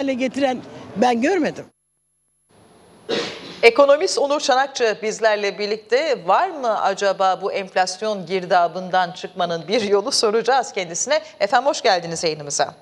hale getiren ben görmedim. Ekonomist Onur Çanakçı bizlerle birlikte var mı acaba bu enflasyon girdabından çıkmanın bir yolu soracağız kendisine. Efendim hoş geldiniz yayınımıza.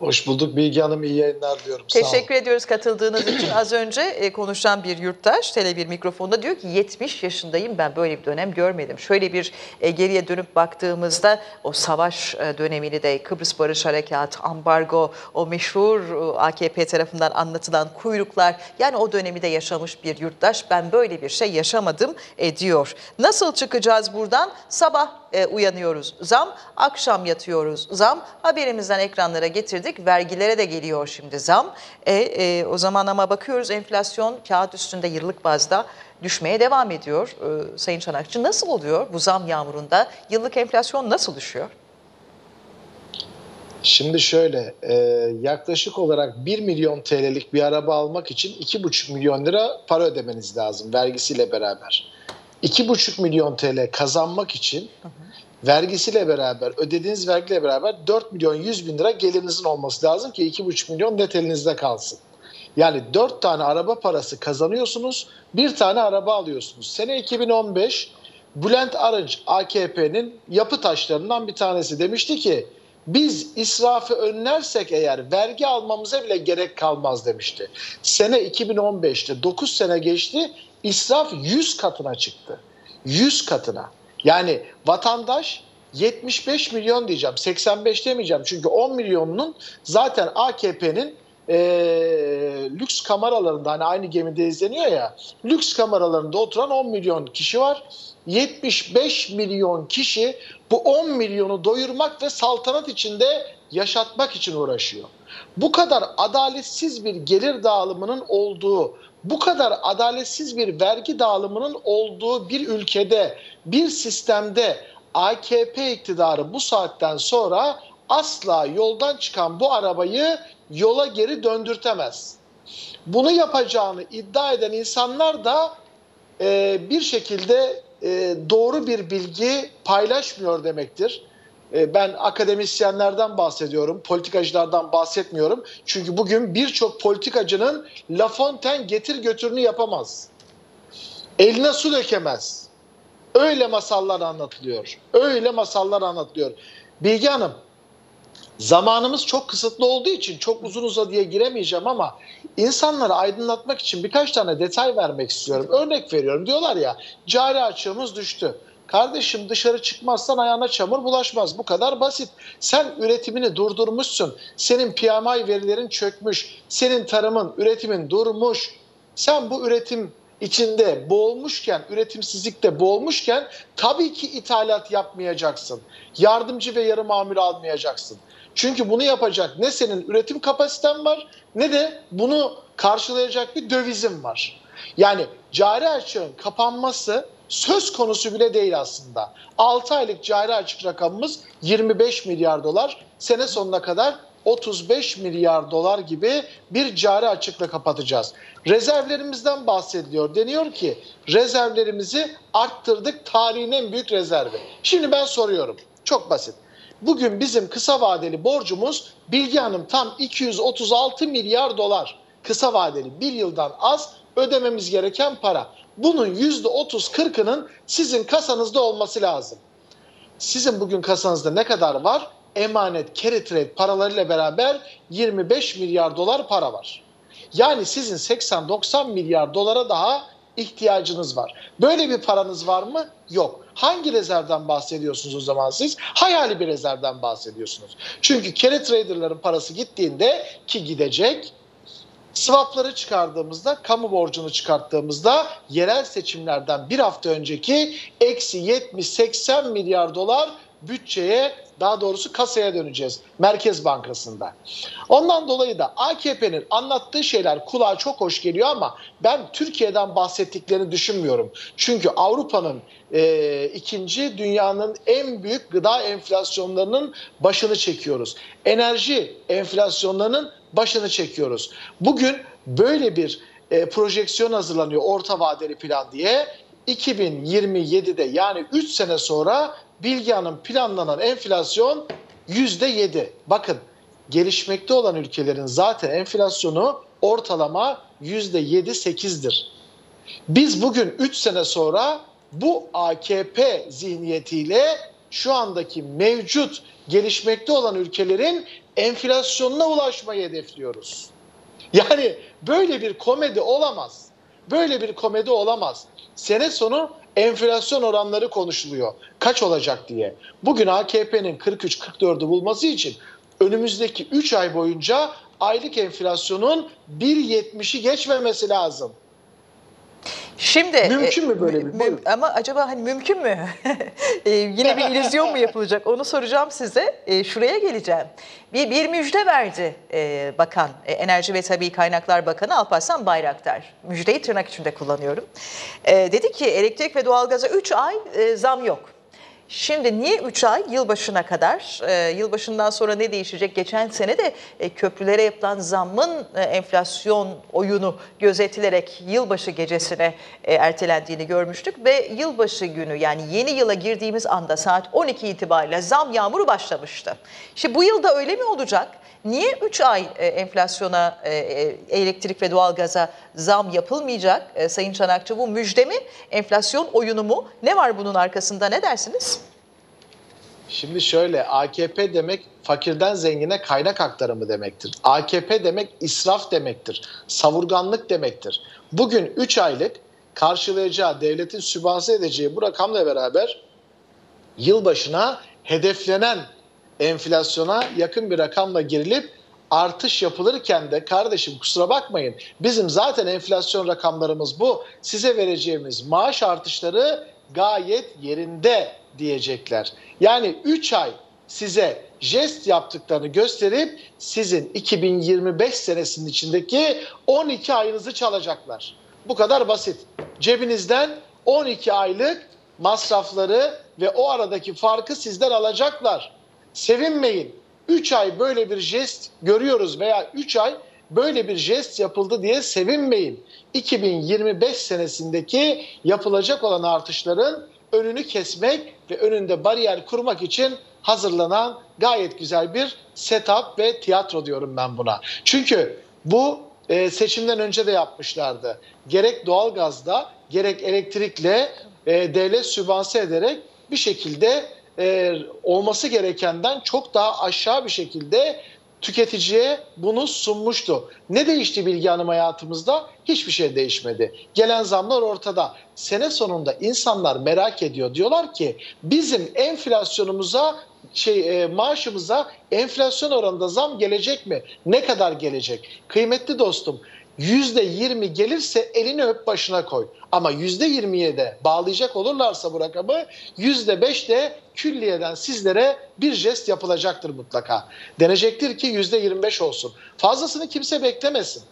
Hoş bulduk Bilgi Hanım iyi yayınlar diyorum. Teşekkür ediyoruz katıldığınız için. Az önce e, konuşan bir yurttaş Tele1 mikrofonda diyor ki 70 yaşındayım ben böyle bir dönem görmedim. Şöyle bir e, geriye dönüp baktığımızda o savaş e, dönemini de Kıbrıs Barış Harekatı, ambargo, o meşhur AKP tarafından anlatılan kuyruklar yani o dönemi de yaşamış bir yurttaş ben böyle bir şey yaşamadım diyor. Nasıl çıkacağız buradan? Sabah e, uyanıyoruz zam, akşam yatıyoruz zam. Haberimizden ekranlara getirdik. Vergilere de geliyor şimdi zam. E, e, o zaman ama bakıyoruz enflasyon kağıt üstünde yıllık bazda düşmeye devam ediyor. E, Sayın Çanakçı nasıl oluyor bu zam yağmurunda? Yıllık enflasyon nasıl düşüyor? Şimdi şöyle e, yaklaşık olarak 1 milyon TL'lik bir araba almak için 2,5 milyon lira para ödemeniz lazım vergisiyle beraber. 2,5 milyon TL kazanmak için vergisiyle beraber ödediğiniz vergiyle beraber 4 milyon 100 bin lira gelirinizin olması lazım ki 2,5 milyon net elinizde kalsın. Yani 4 tane araba parası kazanıyorsunuz, bir tane araba alıyorsunuz. Sene 2015 Bülent Arınç AKP'nin yapı taşlarından bir tanesi demişti ki biz israfı önlersek eğer vergi almamıza bile gerek kalmaz demişti. Sene 2015'te 9 sene geçti israf 100 katına çıktı. 100 katına. Yani vatandaş 75 milyon diyeceğim 85 demeyeceğim çünkü 10 milyonunun zaten AKP'nin e, lüks kameralarında hani aynı gemide izleniyor ya lüks kameralarında oturan 10 milyon kişi var. 75 milyon kişi bu 10 milyonu doyurmak ve saltanat içinde yaşatmak için uğraşıyor. Bu kadar adaletsiz bir gelir dağılımının olduğu, bu kadar adaletsiz bir vergi dağılımının olduğu bir ülkede, bir sistemde AKP iktidarı bu saatten sonra asla yoldan çıkan bu arabayı yola geri döndürtemez. Bunu yapacağını iddia eden insanlar da e, bir şekilde e, doğru bir bilgi paylaşmıyor demektir. E, ben akademisyenlerden bahsediyorum, politikacılardan bahsetmiyorum. Çünkü bugün birçok politikacının La Fontaine getir götürünü yapamaz. Eline su dökemez. Öyle masallar anlatılıyor. Öyle masallar anlatılıyor. Bilgi Hanım, zamanımız çok kısıtlı olduğu için çok uzun uzadıya giremeyeceğim ama insanları aydınlatmak için birkaç tane detay vermek istiyorum. Örnek veriyorum. Diyorlar ya cari açığımız düştü. Kardeşim dışarı çıkmazsan ayağına çamur bulaşmaz. Bu kadar basit. Sen üretimini durdurmuşsun. Senin PMI verilerin çökmüş. Senin tarımın, üretimin durmuş. Sen bu üretim içinde boğulmuşken, üretimsizlikte boğulmuşken tabii ki ithalat yapmayacaksın. Yardımcı ve yarı mamul almayacaksın. Çünkü bunu yapacak ne senin üretim kapasiten var ne de bunu karşılayacak bir dövizin var. Yani cari açığın kapanması söz konusu bile değil aslında. 6 aylık cari açık rakamımız 25 milyar dolar. Sene sonuna kadar 35 milyar dolar gibi bir cari açıkla kapatacağız. Rezervlerimizden bahsediliyor. Deniyor ki rezervlerimizi arttırdık tarihin en büyük rezervi. Şimdi ben soruyorum. Çok basit. Bugün bizim kısa vadeli borcumuz Bilgi Hanım tam 236 milyar dolar. Kısa vadeli bir yıldan az ödememiz gereken para. Bunun %30-40'ının sizin kasanızda olması lazım. Sizin bugün kasanızda ne kadar var? Emanet, carry trade paralarıyla beraber 25 milyar dolar para var. Yani sizin 80-90 milyar dolara daha ihtiyacınız var. Böyle bir paranız var mı? Yok. Hangi rezervden bahsediyorsunuz o zaman siz? Hayali bir rezervden bahsediyorsunuz. Çünkü carry traderların parası gittiğinde ki gidecek Swapları çıkardığımızda, kamu borcunu çıkarttığımızda yerel seçimlerden bir hafta önceki eksi 70-80 milyar dolar bütçeye daha doğrusu kasaya döneceğiz Merkez Bankası'nda. Ondan dolayı da AKP'nin anlattığı şeyler kulağa çok hoş geliyor ama ben Türkiye'den bahsettiklerini düşünmüyorum. Çünkü Avrupa'nın e, ikinci dünyanın en büyük gıda enflasyonlarının başını çekiyoruz. Enerji enflasyonlarının başını çekiyoruz. Bugün böyle bir e, projeksiyon hazırlanıyor orta vadeli plan diye. 2027'de yani 3 sene sonra Bilge planlanan enflasyon %7. Bakın gelişmekte olan ülkelerin zaten enflasyonu ortalama %7-8'dir. Biz bugün 3 sene sonra bu AKP zihniyetiyle şu andaki mevcut gelişmekte olan ülkelerin enflasyonuna ulaşmayı hedefliyoruz. Yani böyle bir komedi olamaz. Böyle bir komedi olamaz. Sene sonu enflasyon oranları konuşuluyor. Kaç olacak diye. Bugün AKP'nin 43-44'ü bulması için önümüzdeki 3 ay boyunca aylık enflasyonun 1.70'i geçmemesi lazım. Şimdi Mümkün mü böyle bir- mü- ama acaba hani mümkün mü? E, yine bir illüzyon mu yapılacak? Onu soracağım size. E, şuraya geleceğim. Bir, bir müjde verdi e, bakan, e, Enerji ve Tabii Kaynaklar Bakanı Alparslan Bayraktar. Müjdeyi tırnak içinde kullanıyorum. E, dedi ki elektrik ve doğalgaza 3 ay e, zam yok. Şimdi niye 3 ay yılbaşına kadar? E, yılbaşından sonra ne değişecek? Geçen sene de e, köprülere yapılan zammın e, enflasyon oyunu gözetilerek yılbaşı gecesine e, ertelendiğini görmüştük ve yılbaşı günü yani yeni yıla girdiğimiz anda saat 12 itibariyle zam yağmuru başlamıştı. Şimdi bu yılda öyle mi olacak? Niye 3 ay e, enflasyona, e, e, elektrik ve doğalgaza zam yapılmayacak? E, Sayın Çanakçı bu müjde mi? Enflasyon oyunu mu? Ne var bunun arkasında ne dersiniz? Şimdi şöyle AKP demek fakirden zengine kaynak aktarımı demektir. AKP demek israf demektir. Savurganlık demektir. Bugün 3 aylık karşılayacağı devletin sübvanse edeceği bu rakamla beraber yılbaşına hedeflenen enflasyona yakın bir rakamla girilip artış yapılırken de kardeşim kusura bakmayın bizim zaten enflasyon rakamlarımız bu. Size vereceğimiz maaş artışları gayet yerinde diyecekler. Yani 3 ay size jest yaptıklarını gösterip sizin 2025 senesinin içindeki 12 ayınızı çalacaklar. Bu kadar basit. Cebinizden 12 aylık masrafları ve o aradaki farkı sizden alacaklar. Sevinmeyin. 3 ay böyle bir jest görüyoruz veya 3 ay böyle bir jest yapıldı diye sevinmeyin. 2025 senesindeki yapılacak olan artışların önünü kesmek ve önünde bariyer kurmak için hazırlanan gayet güzel bir setup ve tiyatro diyorum ben buna. Çünkü bu e, seçimden önce de yapmışlardı. Gerek doğalgazda gerek elektrikle e, devlet sübvanse ederek bir şekilde e, olması gerekenden çok daha aşağı bir şekilde tüketiciye bunu sunmuştu. Ne değişti Bilgi Hanım hayatımızda? Hiçbir şey değişmedi. Gelen zamlar ortada. Sene sonunda insanlar merak ediyor. Diyorlar ki bizim enflasyonumuza şey e, maaşımıza enflasyon oranında zam gelecek mi? Ne kadar gelecek? Kıymetli dostum %20 gelirse elini öp başına koy. Ama %20'ye de bağlayacak olurlarsa bu rakamı %5 de külliyeden sizlere bir jest yapılacaktır mutlaka. Denecektir ki %25 olsun. Fazlasını kimse beklemesin.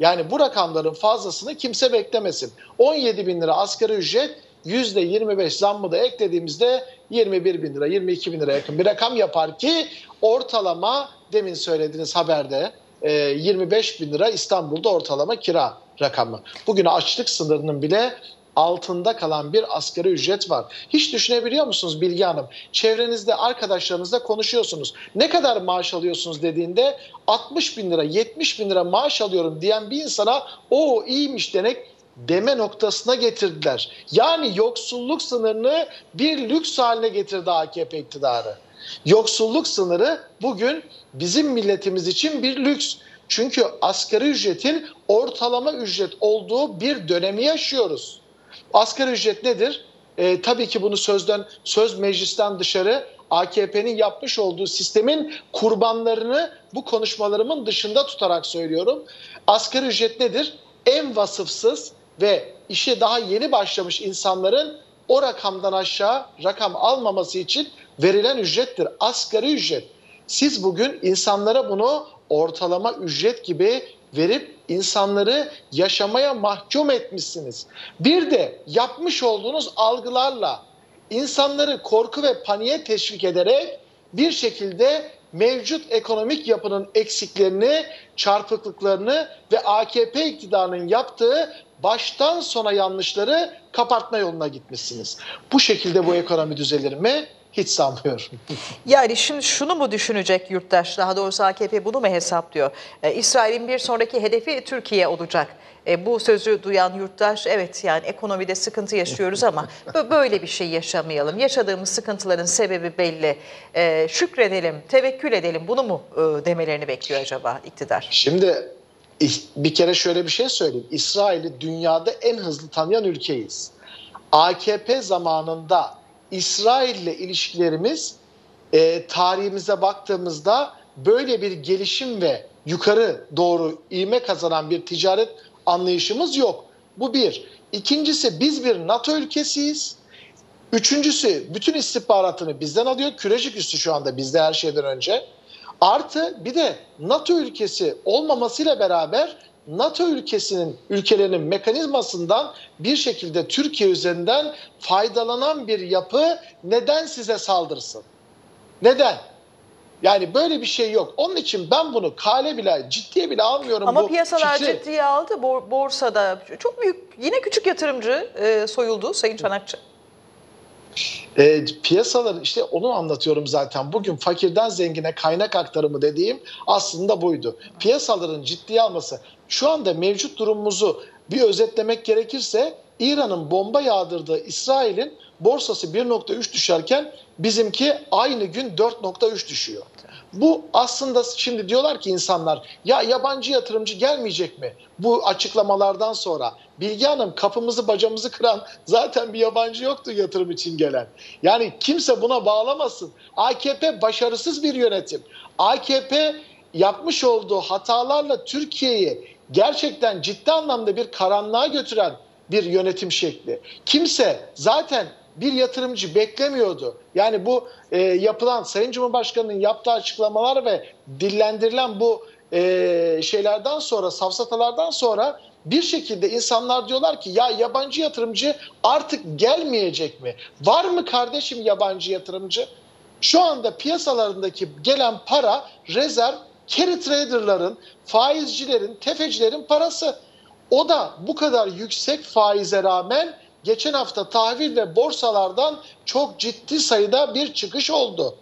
Yani bu rakamların fazlasını kimse beklemesin. 17 bin lira asgari ücret %25 zammı da eklediğimizde 21 bin lira, 22 bin lira yakın bir rakam yapar ki ortalama demin söylediğiniz haberde e, 25 bin lira İstanbul'da ortalama kira rakamı. Bugün açlık sınırının bile altında kalan bir asgari ücret var. Hiç düşünebiliyor musunuz Bilge Hanım? Çevrenizde arkadaşlarınızla konuşuyorsunuz. Ne kadar maaş alıyorsunuz dediğinde 60 bin lira 70 bin lira maaş alıyorum diyen bir insana o iyiymiş denek deme noktasına getirdiler. Yani yoksulluk sınırını bir lüks haline getirdi AKP iktidarı. Yoksulluk sınırı bugün bizim milletimiz için bir lüks. Çünkü asgari ücretin ortalama ücret olduğu bir dönemi yaşıyoruz. Asgari ücret nedir? Ee, tabii ki bunu sözden söz meclisten dışarı AKP'nin yapmış olduğu sistemin kurbanlarını bu konuşmalarımın dışında tutarak söylüyorum. Asgari ücret nedir? En vasıfsız ve işe daha yeni başlamış insanların o rakamdan aşağı rakam almaması için verilen ücrettir. Asgari ücret. Siz bugün insanlara bunu ortalama ücret gibi verip insanları yaşamaya mahkum etmişsiniz. Bir de yapmış olduğunuz algılarla insanları korku ve paniğe teşvik ederek bir şekilde mevcut ekonomik yapının eksiklerini, çarpıklıklarını ve AKP iktidarının yaptığı baştan sona yanlışları kapatma yoluna gitmişsiniz. Bu şekilde bu ekonomi düzelir mi? hiç sanmıyorum. Yani şimdi şunu mu düşünecek yurttaş, daha doğrusu AKP bunu mu hesaplıyor? Ee, İsrail'in bir sonraki hedefi Türkiye olacak. Ee, bu sözü duyan yurttaş, evet yani ekonomide sıkıntı yaşıyoruz ama bö- böyle bir şey yaşamayalım. Yaşadığımız sıkıntıların sebebi belli. Ee, şükredelim, tevekkül edelim bunu mu e, demelerini bekliyor acaba iktidar? Şimdi bir kere şöyle bir şey söyleyeyim. İsrail'i dünyada en hızlı tanıyan ülkeyiz. AKP zamanında İsrail'le ilişkilerimiz e, tarihimize baktığımızda böyle bir gelişim ve yukarı doğru ivme kazanan bir ticaret anlayışımız yok. Bu bir. İkincisi biz bir NATO ülkesiyiz. Üçüncüsü bütün istihbaratını bizden alıyor. Kürecik üstü şu anda bizde her şeyden önce. Artı bir de NATO ülkesi olmamasıyla beraber NATO ülkesinin ülkelerinin mekanizmasından bir şekilde Türkiye üzerinden faydalanan bir yapı neden size saldırsın? Neden? Yani böyle bir şey yok. Onun için ben bunu kale bile ciddiye bile almıyorum. Ama bu piyasalar fikri. ciddiye aldı. Bor- Borsada çok büyük, yine küçük yatırımcı e, soyuldu Sayın Çanakçı. E, piyasaların işte onu anlatıyorum zaten. Bugün fakirden zengine kaynak aktarımı dediğim aslında buydu. Piyasaların ciddiye alması. Şu anda mevcut durumumuzu bir özetlemek gerekirse İran'ın bomba yağdırdığı İsrail'in borsası 1.3 düşerken bizimki aynı gün 4.3 düşüyor. Bu aslında şimdi diyorlar ki insanlar ya yabancı yatırımcı gelmeyecek mi bu açıklamalardan sonra? Bilge Hanım kapımızı bacamızı kıran zaten bir yabancı yoktu yatırım için gelen. Yani kimse buna bağlamasın. AKP başarısız bir yönetim. AKP yapmış olduğu hatalarla Türkiye'yi gerçekten ciddi anlamda bir karanlığa götüren bir yönetim şekli. Kimse zaten bir yatırımcı beklemiyordu. Yani bu e, yapılan Sayın Cumhurbaşkanı'nın yaptığı açıklamalar ve dillendirilen bu e, şeylerden sonra, safsatalardan sonra bir şekilde insanlar diyorlar ki ya yabancı yatırımcı artık gelmeyecek mi? Var mı kardeşim yabancı yatırımcı? Şu anda piyasalarındaki gelen para rezerv carry trader'ların, faizcilerin, tefecilerin parası. O da bu kadar yüksek faize rağmen geçen hafta tahvil ve borsalardan çok ciddi sayıda bir çıkış oldu.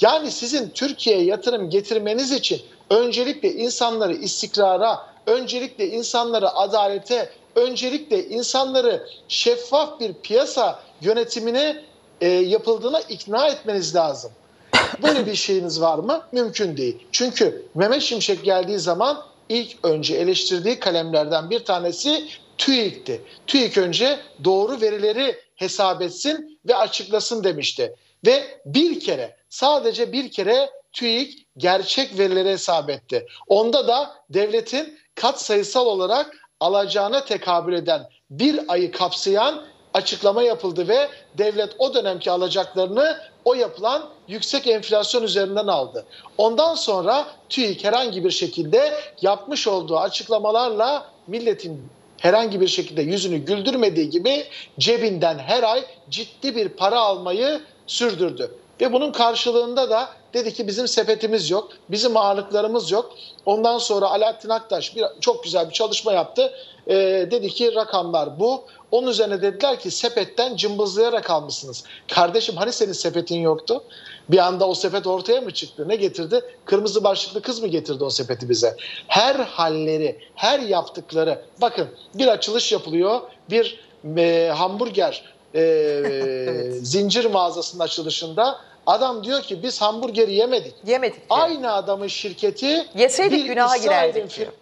Yani sizin Türkiye'ye yatırım getirmeniz için öncelikle insanları istikrara, öncelikle insanları adalete, öncelikle insanları şeffaf bir piyasa yönetimine e, yapıldığına ikna etmeniz lazım. Böyle bir şeyiniz var mı? Mümkün değil. Çünkü Mehmet Şimşek geldiği zaman ilk önce eleştirdiği kalemlerden bir tanesi TÜİK'ti. TÜİK önce doğru verileri hesap etsin ve açıklasın demişti. Ve bir kere sadece bir kere TÜİK gerçek verileri hesap etti. Onda da devletin kat sayısal olarak alacağına tekabül eden bir ayı kapsayan açıklama yapıldı ve devlet o dönemki alacaklarını o yapılan yüksek enflasyon üzerinden aldı. Ondan sonra TÜİK herhangi bir şekilde yapmış olduğu açıklamalarla milletin herhangi bir şekilde yüzünü güldürmediği gibi cebinden her ay ciddi bir para almayı sürdürdü. Ve bunun karşılığında da dedi ki bizim sepetimiz yok, bizim ağırlıklarımız yok. Ondan sonra Alaaddin Aktaş bir, çok güzel bir çalışma yaptı. Ee, dedi ki rakamlar bu. Onun üzerine dediler ki sepetten cımbızlayarak almışsınız. Kardeşim hani senin sepetin yoktu? Bir anda o sepet ortaya mı çıktı? Ne getirdi? Kırmızı başlıklı kız mı getirdi o sepeti bize? Her halleri, her yaptıkları. Bakın bir açılış yapılıyor. Bir e, hamburger e, Evet. zincir mağazasının açılışında adam diyor ki biz hamburgeri yemedik. Yemedik diyor. Aynı adamın şirketi Yeseydik bir günaha İsrail'in girerdik diyor.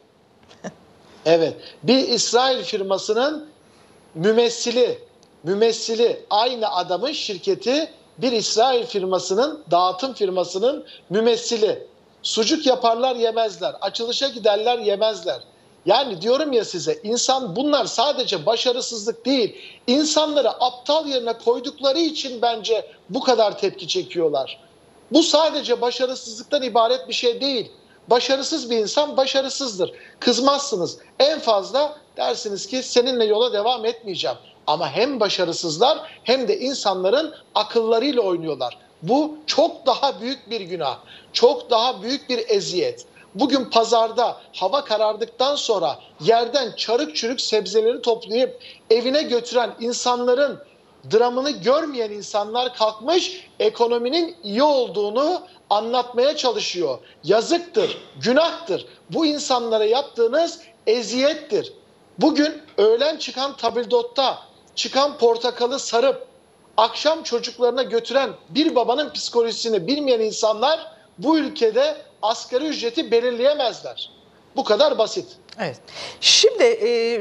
Evet. Bir İsrail firmasının mümessili, mümessili aynı adamın şirketi bir İsrail firmasının, dağıtım firmasının mümessili. Sucuk yaparlar yemezler, açılışa giderler yemezler. Yani diyorum ya size insan bunlar sadece başarısızlık değil. İnsanları aptal yerine koydukları için bence bu kadar tepki çekiyorlar. Bu sadece başarısızlıktan ibaret bir şey değil. Başarısız bir insan başarısızdır. Kızmazsınız. En fazla dersiniz ki seninle yola devam etmeyeceğim. Ama hem başarısızlar hem de insanların akıllarıyla oynuyorlar. Bu çok daha büyük bir günah. Çok daha büyük bir eziyet. Bugün pazarda hava karardıktan sonra yerden çarık çürük sebzeleri toplayıp evine götüren insanların dramını görmeyen insanlar kalkmış ekonominin iyi olduğunu anlatmaya çalışıyor. Yazıktır, günahtır. Bu insanlara yaptığınız eziyettir. Bugün öğlen çıkan tabildotta çıkan portakalı sarıp akşam çocuklarına götüren bir babanın psikolojisini bilmeyen insanlar bu ülkede asgari ücreti belirleyemezler. Bu kadar basit. Evet. Şimdi e,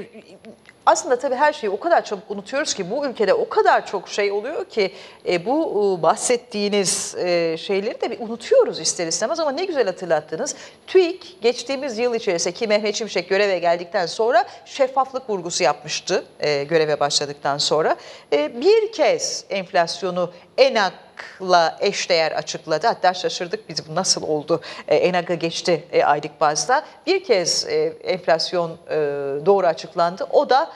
aslında tabii her şeyi o kadar çabuk unutuyoruz ki bu ülkede o kadar çok şey oluyor ki e, bu e, bahsettiğiniz e, şeyleri de bir unutuyoruz ister istemez ama ne güzel hatırlattınız. TÜİK geçtiğimiz yıl içerisinde ki Mehmet Şimşek göreve geldikten sonra şeffaflık vurgusu yapmıştı e, göreve başladıktan sonra. E, bir kez enflasyonu ENAK'la eşdeğer açıkladı. Hatta şaşırdık biz bu nasıl oldu? E, ENAK'a geçti e, aylık bazda. Bir kez e, enflasyon e, doğru açıklandı. O da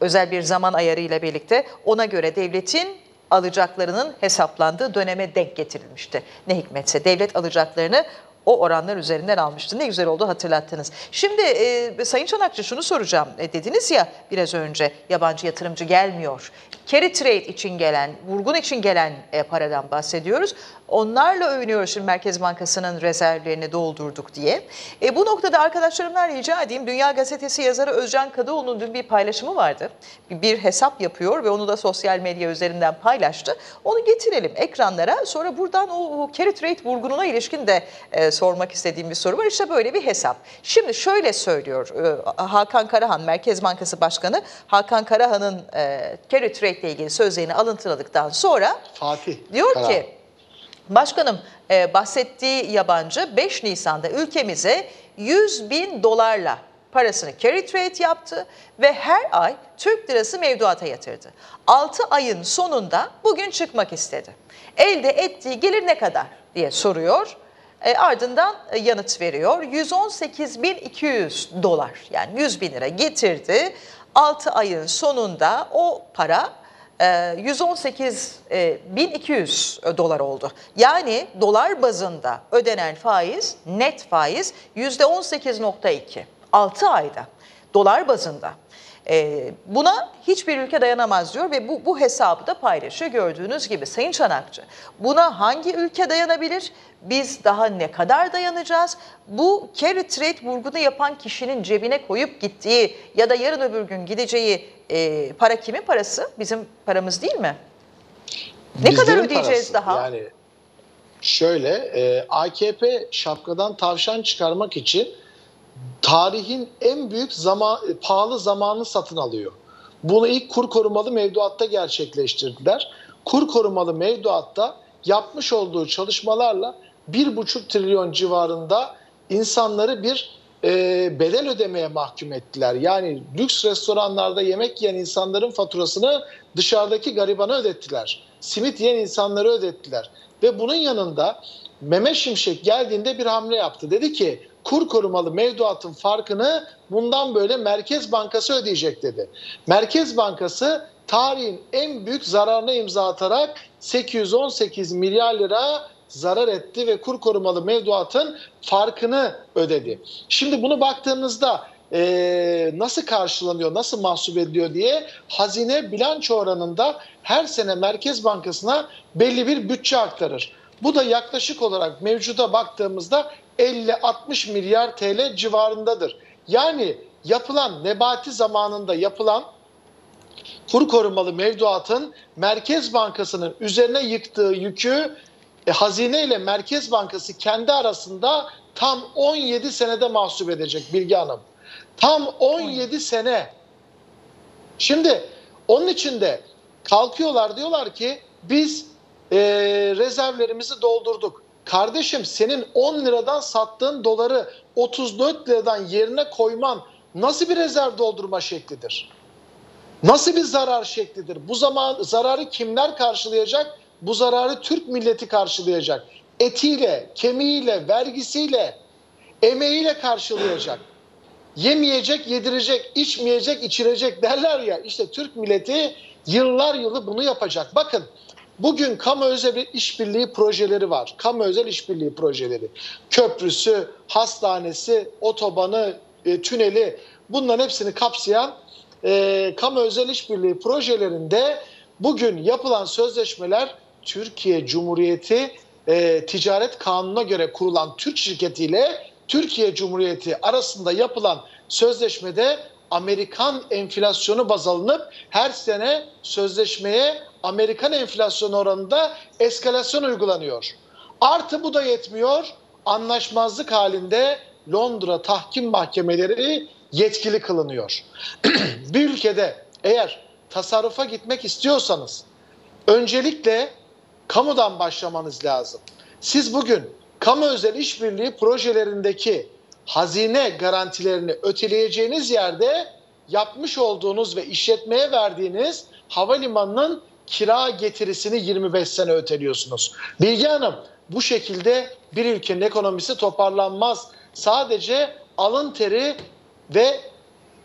özel bir zaman ayarıyla birlikte ona göre devletin alacaklarının hesaplandığı döneme denk getirilmişti. Ne hikmetse devlet alacaklarını o oranlar üzerinden almıştı. Ne güzel oldu hatırlattınız. Şimdi e, Sayın Çanakçı şunu soracağım. E, dediniz ya biraz önce yabancı yatırımcı gelmiyor. Carry trade için gelen, vurgun için gelen e, paradan bahsediyoruz. Onlarla övünüyoruz şimdi Merkez Bankası'nın rezervlerini doldurduk diye. E, bu noktada arkadaşlarımdan rica edeyim. Dünya Gazetesi yazarı Özcan Kadıoğlu'nun dün bir paylaşımı vardı. Bir, hesap yapıyor ve onu da sosyal medya üzerinden paylaştı. Onu getirelim ekranlara. Sonra buradan o, o carry trade vurgununa ilişkin de e, sormak istediğim bir soru var. İşte böyle bir hesap. Şimdi şöyle söylüyor e, Hakan Karahan, Merkez Bankası Başkanı Hakan Karahan'ın e, carry trade ile ilgili sözlerini alıntıladıktan sonra Fatih. diyor Karar. ki Başkanım e, bahsettiği yabancı 5 Nisan'da ülkemize 100 bin dolarla parasını carry trade yaptı ve her ay Türk lirası mevduata yatırdı. 6 ayın sonunda bugün çıkmak istedi. Elde ettiği gelir ne kadar diye soruyor. E, ardından e, yanıt veriyor. 118.200 dolar yani 100 bin lira getirdi. 6 ayın sonunda o para 118.200 dolar oldu. Yani dolar bazında ödenen faiz, net faiz %18.2. 6 ayda dolar bazında. E, buna hiçbir ülke dayanamaz diyor ve bu, bu hesabı da paylaşıyor gördüğünüz gibi. Sayın Çanakçı buna hangi ülke dayanabilir? Biz daha ne kadar dayanacağız? Bu carry trade vurgunu yapan kişinin cebine koyup gittiği ya da yarın öbür gün gideceği e, para kimin parası? Bizim paramız değil mi? Ne kadar ödeyeceğiz parası. daha? Yani şöyle e, AKP şapkadan tavşan çıkarmak için tarihin en büyük zaman pahalı zamanını satın alıyor. Bunu ilk kur korumalı mevduatta gerçekleştirdiler. Kur korumalı mevduatta yapmış olduğu çalışmalarla 1,5 trilyon civarında insanları bir e, bedel ödemeye mahkum ettiler. Yani lüks restoranlarda yemek yiyen insanların faturasını dışarıdaki garibana ödettiler. Simit yiyen insanları ödettiler. Ve bunun yanında Mehmet Şimşek geldiğinde bir hamle yaptı. Dedi ki kur korumalı mevduatın farkını bundan böyle Merkez Bankası ödeyecek dedi. Merkez Bankası tarihin en büyük zararına imza atarak 818 milyar lira zarar etti ve kur korumalı mevduatın farkını ödedi. Şimdi bunu baktığımızda e, nasıl karşılanıyor, nasıl mahsup ediliyor diye hazine bilanço oranında her sene Merkez Bankası'na belli bir bütçe aktarır. Bu da yaklaşık olarak mevcuda baktığımızda 50-60 milyar TL civarındadır. Yani yapılan Nebati zamanında yapılan kur korumalı mevduatın Merkez Bankası'nın üzerine yıktığı yükü e, hazine ile Merkez Bankası kendi arasında tam 17 senede mahsup edecek Bilge Hanım. Tam 17 sene. Şimdi onun için de kalkıyorlar diyorlar ki biz e, rezervlerimizi doldurduk. Kardeşim senin 10 liradan sattığın doları 34 liradan yerine koyman nasıl bir rezerv doldurma şeklidir? Nasıl bir zarar şeklidir? Bu zaman zararı kimler karşılayacak? Bu zararı Türk milleti karşılayacak. Etiyle, kemiğiyle, vergisiyle, emeğiyle karşılayacak. Yemeyecek, yedirecek, içmeyecek, içirecek derler ya. İşte Türk milleti yıllar yılı bunu yapacak. Bakın Bugün kamu özel işbirliği projeleri var. Kamu özel işbirliği projeleri. Köprüsü, hastanesi, otobanı, e, tüneli bunların hepsini kapsayan e, kamu özel işbirliği projelerinde bugün yapılan sözleşmeler Türkiye Cumhuriyeti e, Ticaret Kanunu'na göre kurulan Türk şirketiyle Türkiye Cumhuriyeti arasında yapılan sözleşmede Amerikan enflasyonu baz alınıp her sene sözleşmeye Amerikan enflasyonu oranında eskalasyon uygulanıyor. Artı bu da yetmiyor. Anlaşmazlık halinde Londra tahkim mahkemeleri yetkili kılınıyor. bir ülkede eğer tasarrufa gitmek istiyorsanız öncelikle kamudan başlamanız lazım. Siz bugün kamu özel işbirliği projelerindeki hazine garantilerini öteleyeceğiniz yerde yapmış olduğunuz ve işletmeye verdiğiniz havalimanının kira getirisini 25 sene öteliyorsunuz. Bilge Hanım bu şekilde bir ülkenin ekonomisi toparlanmaz. Sadece alın teri ve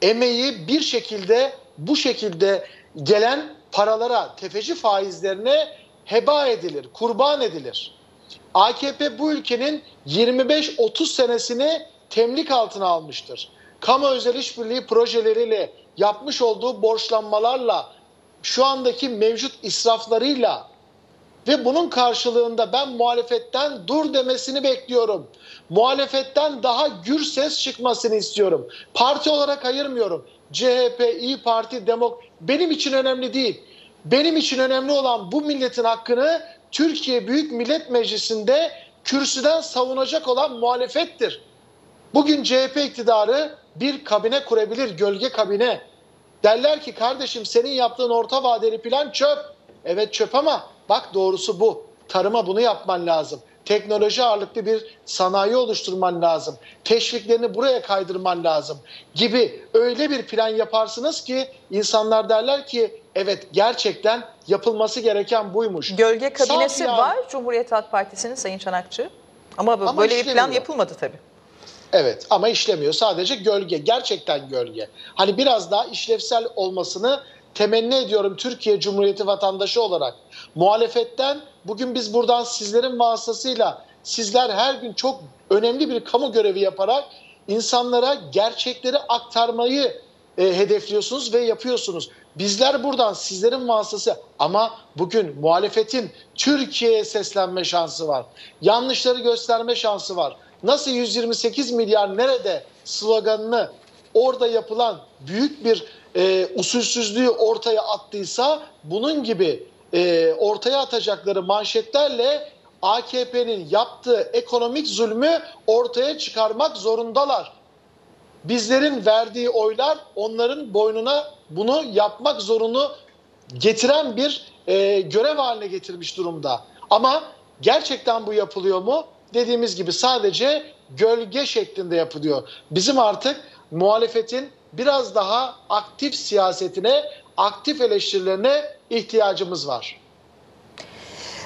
emeği bir şekilde bu şekilde gelen paralara, tefeci faizlerine heba edilir, kurban edilir. AKP bu ülkenin 25-30 senesini temlik altına almıştır. Kamu özel işbirliği projeleriyle yapmış olduğu borçlanmalarla şu andaki mevcut israflarıyla ve bunun karşılığında ben muhalefetten dur demesini bekliyorum. Muhalefetten daha gür ses çıkmasını istiyorum. Parti olarak ayırmıyorum. CHP, İyi Parti, Demok benim için önemli değil. Benim için önemli olan bu milletin hakkını Türkiye Büyük Millet Meclisi'nde kürsüden savunacak olan muhalefettir. Bugün CHP iktidarı bir kabine kurabilir, gölge kabine. Derler ki kardeşim senin yaptığın orta vadeli plan çöp. Evet çöp ama bak doğrusu bu. Tarıma bunu yapman lazım. Teknoloji ağırlıklı bir sanayi oluşturman lazım. Teşviklerini buraya kaydırman lazım gibi öyle bir plan yaparsınız ki insanlar derler ki evet gerçekten yapılması gereken buymuş. Gölge kabinesi Saf var Cumhuriyet Halk Partisi'nin Sayın Çanakçı. Ama, Ama böyle bir plan işlemiyor. yapılmadı tabii. Evet ama işlemiyor. Sadece gölge. Gerçekten gölge. Hani biraz daha işlevsel olmasını temenni ediyorum Türkiye Cumhuriyeti vatandaşı olarak. Muhalefetten bugün biz buradan sizlerin vasıtasıyla sizler her gün çok önemli bir kamu görevi yaparak insanlara gerçekleri aktarmayı e, hedefliyorsunuz ve yapıyorsunuz. Bizler buradan sizlerin vasıtası ama bugün muhalefetin Türkiye'ye seslenme şansı var. Yanlışları gösterme şansı var. Nasıl 128 milyar nerede sloganını orada yapılan büyük bir e, usulsüzlüğü ortaya attıysa bunun gibi e, ortaya atacakları manşetlerle AKP'nin yaptığı ekonomik zulmü ortaya çıkarmak zorundalar. Bizlerin verdiği oylar onların boynuna bunu yapmak zorunu getiren bir e, görev haline getirmiş durumda. Ama gerçekten bu yapılıyor mu? Dediğimiz gibi sadece gölge şeklinde yapılıyor. Bizim artık muhalefetin biraz daha aktif siyasetine, aktif eleştirilerine ihtiyacımız var.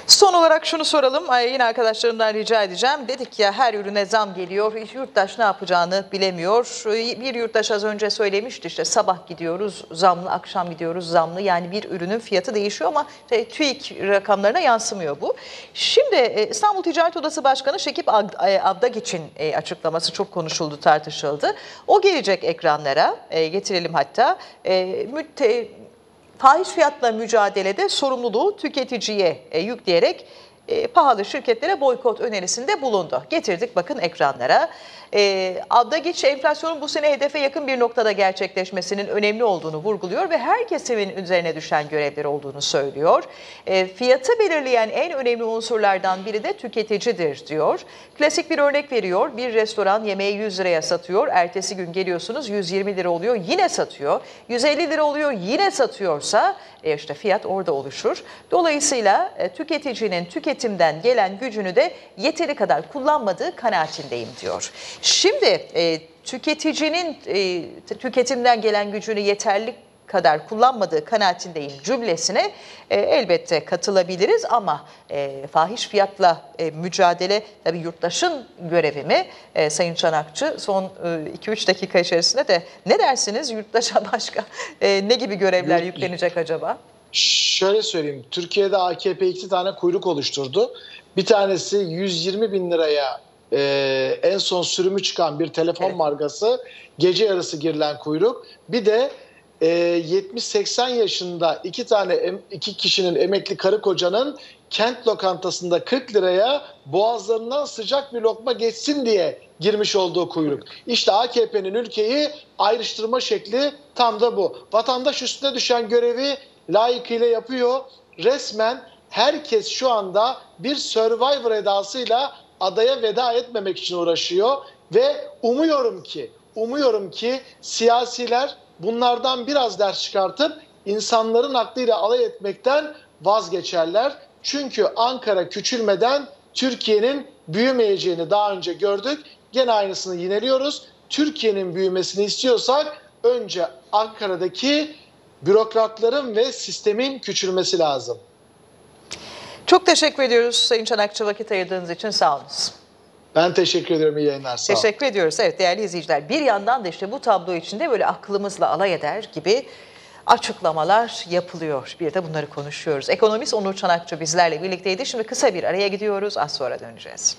Son olarak şunu soralım. Ay, Yine arkadaşlarımdan rica edeceğim. Dedik ya her ürüne zam geliyor. Yurttaş ne yapacağını bilemiyor. Bir yurttaş az önce söylemişti işte sabah gidiyoruz zamlı, akşam gidiyoruz zamlı. Yani bir ürünün fiyatı değişiyor ama TÜİK rakamlarına yansımıyor bu. Şimdi e, İstanbul Ticaret Odası Başkanı Şekip Ag- e, Abdagiç'in e, açıklaması çok konuşuldu, tartışıldı. O gelecek ekranlara, getirelim hatta. Mütte- fahiş fiyatla mücadelede sorumluluğu tüketiciye e, yükleyerek e, pahalı şirketlere boykot önerisinde bulundu. Getirdik bakın ekranlara. E, Abdagiç enflasyonun bu sene hedefe yakın bir noktada gerçekleşmesinin önemli olduğunu vurguluyor ve her kesimin üzerine düşen görevleri olduğunu söylüyor. E, fiyatı belirleyen en önemli unsurlardan biri de tüketicidir diyor. Klasik bir örnek veriyor. Bir restoran yemeği 100 liraya satıyor. Ertesi gün geliyorsunuz 120 lira oluyor yine satıyor. 150 lira oluyor yine satıyorsa e, işte fiyat orada oluşur. Dolayısıyla e, tüketicinin tüketimden gelen gücünü de yeteri kadar kullanmadığı kanaatindeyim diyor. Şimdi e, tüketicinin e, tüketimden gelen gücünü yeterli kadar kullanmadığı kanaatindeyim cümlesine e, elbette katılabiliriz ama e, fahiş fiyatla e, mücadele tabii yurttaşın görevi mi? E, Sayın Çanakçı son e, 2-3 dakika içerisinde de ne dersiniz yurttaşa başka e, ne gibi görevler yüklenecek acaba? Şöyle söyleyeyim. Türkiye'de AKP iki tane kuyruk oluşturdu. Bir tanesi 120 bin liraya e, en son sürümü çıkan bir telefon Evet. markası gece yarısı girilen kuyruk. Bir de e, 70-80 yaşında iki tane em- iki kişinin emekli karı kocanın kent lokantasında 40 liraya boğazlarından sıcak bir lokma geçsin diye girmiş olduğu kuyruk. İşte AKP'nin ülkeyi ayrıştırma şekli tam da bu. Vatandaş üstüne düşen görevi layıkıyla yapıyor. Resmen herkes şu anda bir Survivor edasıyla adaya veda etmemek için uğraşıyor ve umuyorum ki umuyorum ki siyasiler bunlardan biraz ders çıkartıp insanların aklıyla alay etmekten vazgeçerler. Çünkü Ankara küçülmeden Türkiye'nin büyümeyeceğini daha önce gördük. Gene aynısını yineliyoruz. Türkiye'nin büyümesini istiyorsak önce Ankara'daki bürokratların ve sistemin küçülmesi lazım. Çok teşekkür ediyoruz Sayın Çanakçı vakit ayırdığınız için sağ olunuz. Ben teşekkür ediyorum. İyi yayınlar. Sağ olun. Teşekkür ediyoruz. Evet değerli izleyiciler bir yandan da işte bu tablo içinde böyle aklımızla alay eder gibi açıklamalar yapılıyor. Bir de bunları konuşuyoruz. Ekonomist Onur Çanakçı bizlerle birlikteydi. Şimdi kısa bir araya gidiyoruz. Az sonra döneceğiz.